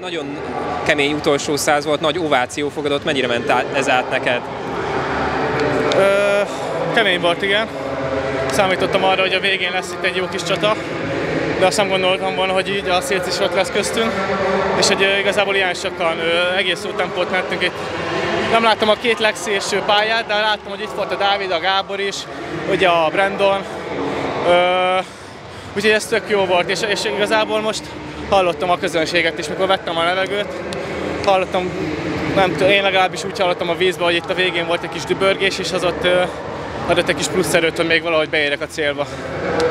Nagyon kemény utolsó száz volt, nagy ováció fogadott, mennyire ment ez át neked? Ö, kemény volt, igen. Számítottam arra, hogy a végén lesz itt egy jó kis csata, de azt nem gondoltam volna, hogy így a szélt is ott lesz köztünk, és hogy igazából ilyen sokan egész jó tempót mentünk itt. Nem láttam a két legszélső pályát, de láttam, hogy itt volt a Dávid, a Gábor is, ugye a Brandon, Ö, úgyhogy ez tök jó volt, és, és igazából most hallottam a közönséget is, mikor vettem a levegőt, hallottam, nem tudom, én legalábbis úgy hallottam a vízbe, hogy itt a végén volt egy kis dübörgés, és az ott adott egy kis plusz erőt, hogy még valahogy beérek a célba.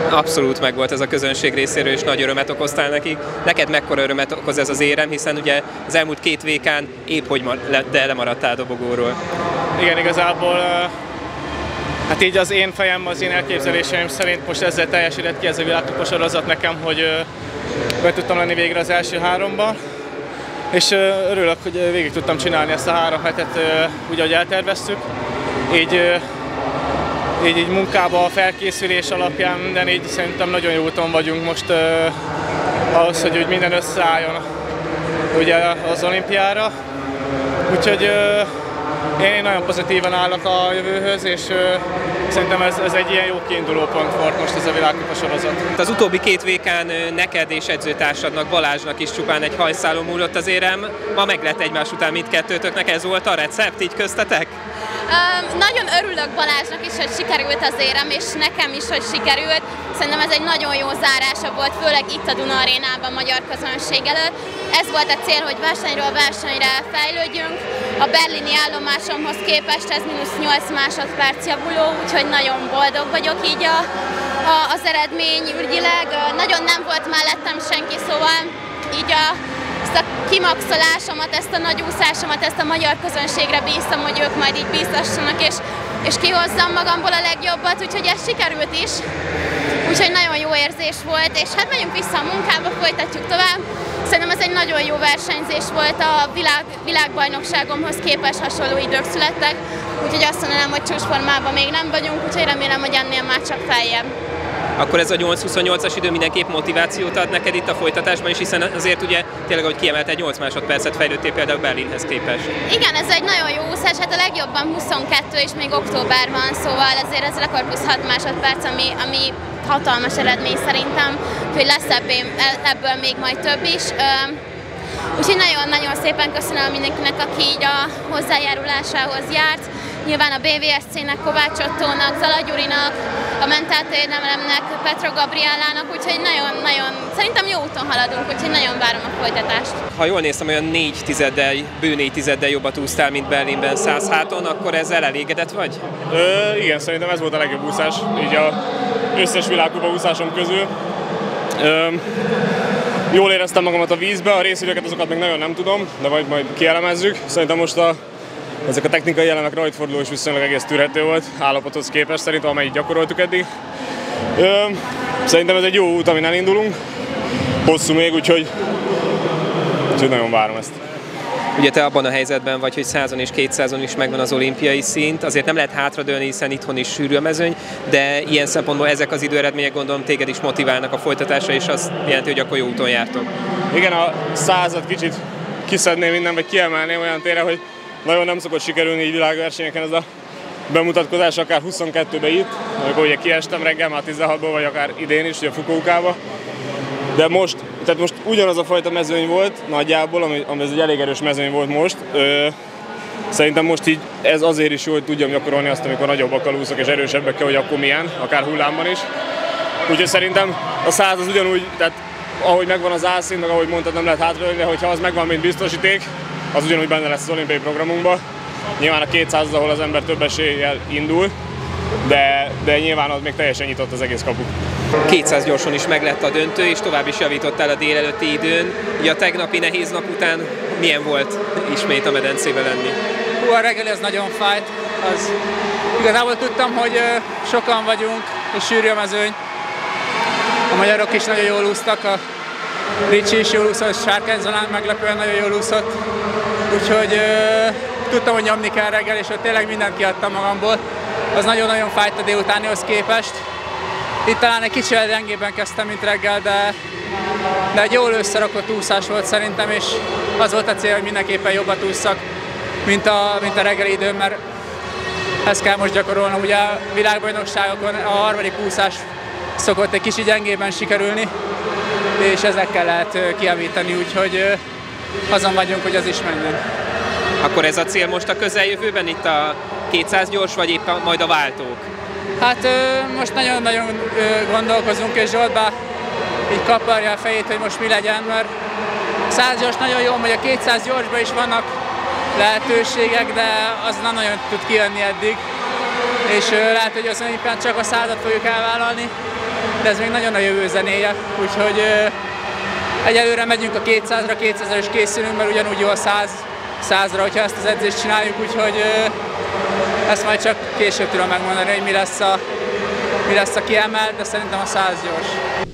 Abszolút meg volt ez a közönség részéről, és nagy örömet okoztál nekik. Neked mekkora örömet okoz ez az érem, hiszen ugye az elmúlt két vékán épp hogy de lemaradtál dobogóról. Igen, igazából Hát így az én fejem, az én elképzeléseim szerint most ezzel teljesített ki ez a világkupa sorozat nekem, hogy be tudtam lenni végre az első háromban. És örülök, hogy végig tudtam csinálni ezt a három hetet úgy, ahogy elterveztük. Így, így, így munkába, a felkészülés alapján minden így szerintem nagyon jó úton vagyunk most ahhoz, hogy úgy minden összeálljon ugye az olimpiára. Úgyhogy én nagyon pozitívan állok a jövőhöz, és szerintem ez, ez egy ilyen jó kiinduló pont volt most ez a világkupa sorozat. Az utóbbi két vékán neked és edzőtársadnak, Balázsnak is csupán egy hajszálon múlott az érem. Ma meg lett egymás után mindkettőtöknek, ez volt a recept így köztetek? Nagyon örülök Balázsnak is, hogy sikerült az érem, és nekem is, hogy sikerült. Szerintem ez egy nagyon jó zárása volt, főleg itt a Duna arénában magyar közönség előtt. Ez volt a cél, hogy versenyről versenyre fejlődjünk. A berlini állomásomhoz képest ez mínusz 8 másodperc javuló, úgyhogy nagyon boldog vagyok így a, a, az eredmény ürgyileg. Nagyon nem volt mellettem senki, szóval így a kimaxolásomat, ezt a nagy úszásomat, ezt a magyar közönségre bíztam, hogy ők majd így bíztassanak, és, és kihozzam magamból a legjobbat, úgyhogy ez sikerült is. Úgyhogy nagyon jó érzés volt, és hát megyünk vissza a munkába, folytatjuk tovább. Szerintem ez egy nagyon jó versenyzés volt, a világ, világbajnokságomhoz képes hasonló idők születtek, úgyhogy azt mondanám, hogy csúcsformában még nem vagyunk, úgyhogy remélem, hogy ennél már csak feljebb akkor ez a 8-28-as idő mindenképp motivációt ad neked itt a folytatásban is, hiszen azért ugye tényleg, hogy kiemelte, 8 másodpercet fejlődtél például Berlinhez képest. Igen, ez egy nagyon jó úszás, hát a legjobban 22 és még október van, szóval ezért ez rekord plusz 6 másodperc, ami, ami hatalmas eredmény szerintem, hogy lesz ebből, ebből még majd több is. Úgyhogy nagyon-nagyon szépen köszönöm mindenkinek, aki így a hozzájárulásához járt nyilván a BVSC-nek, Kovács Ottónak, Zala Gyurinak, a mentáltérdelemnek, Petra Gabrielának, úgyhogy nagyon-nagyon, szerintem jó úton haladunk, úgyhogy nagyon várom a folytatást. Ha jól néztem, olyan négy tizeddel, bő négy tizeddel jobbat úsztál, mint Berlinben 100 háton, akkor ezzel elégedett vagy? Ö, igen, szerintem ez volt a legjobb úszás, így a összes világkupa úszásom közül. Ö, jól éreztem magamat a vízbe, a részidőket azokat még nagyon nem tudom, de majd majd kielemezzük. Szerintem most a ezek a technikai elemek rajtforduló is viszonylag egész tűrhető volt állapothoz képest, szerintem amelyik gyakoroltuk eddig. Ö, szerintem ez egy jó út, amin elindulunk. Hosszú még, úgyhogy, úgyhogy nagyon várom ezt. Ugye te abban a helyzetben vagy, hogy százon és kétszázon is megvan az olimpiai szint, azért nem lehet hátradőlni, hiszen itthon is sűrű a mezőny, de ilyen szempontból ezek az időeredmények gondolom téged is motiválnak a folytatásra, és azt jelenti, hogy akkor jó úton jártok. Igen, a százat kicsit kiszedném innen, vagy kiemelném olyan tére, hogy nagyon nem szokott sikerülni így világversenyeken ez a bemutatkozás, akár 22-be itt, amikor ugye kiestem reggel már 16-ból, vagy akár idén is, ugye Fukuokába. De most, tehát most ugyanaz a fajta mezőny volt nagyjából, ami, ami ez egy elég erős mezőny volt most. Ö, szerintem most így ez azért is jó, hogy tudjam gyakorolni azt, amikor nagyobbakkal úszok és erősebbekkel, hogy akkor milyen, akár hullámban is. Úgyhogy szerintem a száz az ugyanúgy, tehát ahogy megvan az álszín, meg ahogy mondtad, nem lehet hátraülni, de hogyha az megvan, mint biztosíték, az ugyanúgy benne lesz az olimpiai programunkban. Nyilván a 200 ahol az ember több eséllyel indul, de, de nyilván az még teljesen nyitott az egész kapu. 200 gyorsan is meglett a döntő, és tovább is javítottál a délelőtti időn. Ugye a tegnapi nehéz nap után milyen volt ismét a medencébe lenni? Hú, a reggeli az nagyon fájt. Az... Igazából tudtam, hogy sokan vagyunk, és sűrű a mezőny. A magyarok is nagyon jól úsztak, a Ricsi is jól úszott, Sárkány Zalán meglepően nagyon jól úszott. Úgyhogy uh, tudtam, hogy nyomni kell reggel, és ott tényleg mindent kiadtam magamból. Az nagyon-nagyon fájt a délutánihoz képest. Itt talán egy kicsit gyengében kezdtem, mint reggel, de, de egy jól összerakott úszás volt szerintem, és az volt a cél, hogy mindenképpen jobbat ússzak, mint a, mint a reggeli időm, mert ezt kell most gyakorolnom. Ugye a világbajnokságokon a harmadik úszás szokott egy kicsit gyengében sikerülni, és ezekkel lehet kiavítani, úgyhogy azon vagyunk, hogy az is menjen. Akkor ez a cél most a közeljövőben, itt a 200 gyors, vagy éppen majd a váltók? Hát most nagyon-nagyon gondolkozunk, és Zsoltba így kaparja a fejét, hogy most mi legyen, mert 100 gyors nagyon jó, hogy a 200 gyorsban is vannak lehetőségek, de az nem nagyon tud kijönni eddig. És lehet, hogy az olimpián csak a százat fogjuk elvállalni, de ez még nagyon a jövő zenéje, úgyhogy egyelőre megyünk a 200-ra, 200-ra is készülünk, mert ugyanúgy jó a 100, 100-ra, hogyha ezt az edzést csináljuk, úgyhogy ezt majd csak később tudom megmondani, hogy mi lesz a, mi lesz a kiemelt, de szerintem a 100 gyors.